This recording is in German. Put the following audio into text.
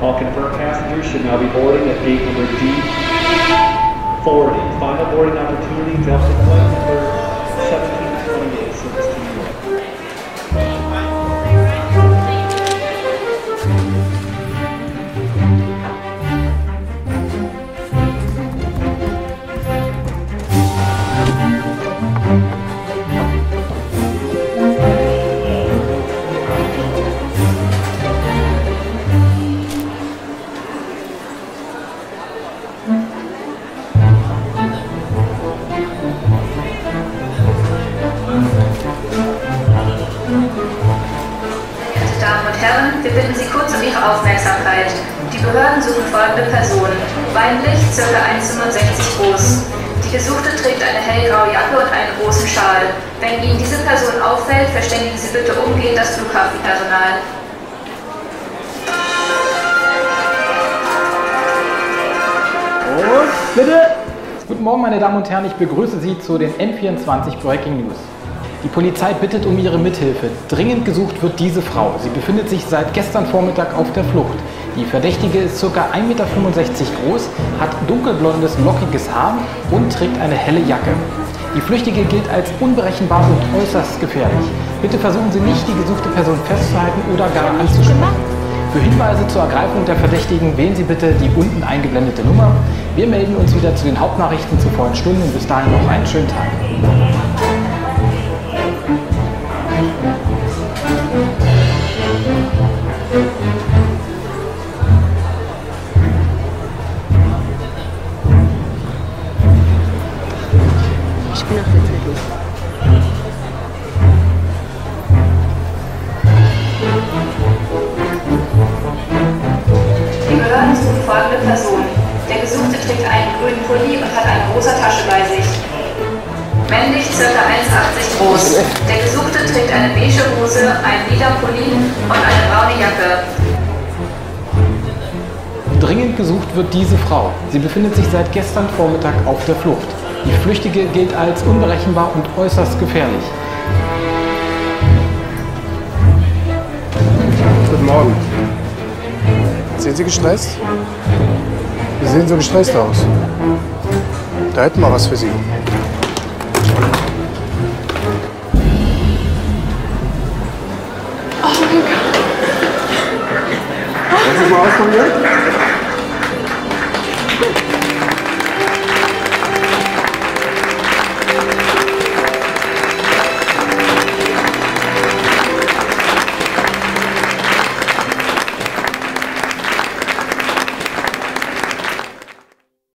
All confirmed passengers should now be boarding at gate number D40. Final boarding opportunity, Delta flight wir bitten Sie kurz um Ihre Aufmerksamkeit. Die Behörden suchen folgende Personen. Weinlich, ca. 1,65 groß. Die Gesuchte trägt eine hellgraue Jacke und einen großen Schal. Wenn Ihnen diese Person auffällt, verständigen Sie bitte umgehend das Flughafenpersonal. Und bitte! Guten Morgen, meine Damen und Herren, ich begrüße Sie zu den N24 Breaking News. Die Polizei bittet um Ihre Mithilfe. Dringend gesucht wird diese Frau. Sie befindet sich seit gestern Vormittag auf der Flucht. Die Verdächtige ist ca. 1,65 Meter groß, hat dunkelblondes, lockiges Haar und trägt eine helle Jacke. Die Flüchtige gilt als unberechenbar und äußerst gefährlich. Bitte versuchen Sie nicht, die gesuchte Person festzuhalten oder gar anzusprechen. Für Hinweise zur Ergreifung der Verdächtigen wählen Sie bitte die unten eingeblendete Nummer. Wir melden uns wieder zu den Hauptnachrichten zur vollen Stunde und bis dahin noch einen schönen Tag. Ich bin auf der Zeitung. Die Behörden suchen folgende Personen. Der Gesuchte trägt einen grünen Pulli und hat eine große Tasche bei sich. Männlich, ca. 1,80 groß. Der Gesuchte trägt eine beige Hose, einen lila Pulli und eine braune Jacke. Dringend gesucht wird diese Frau. Sie befindet sich seit gestern Vormittag auf der Flucht. Die Flüchtige gilt als unberechenbar und äußerst gefährlich. Guten Morgen. Sind Sie gestresst? Sie sehen so gestresst aus. Da hätten wir was für Sie. Wollen Sie es mal ausprobieren?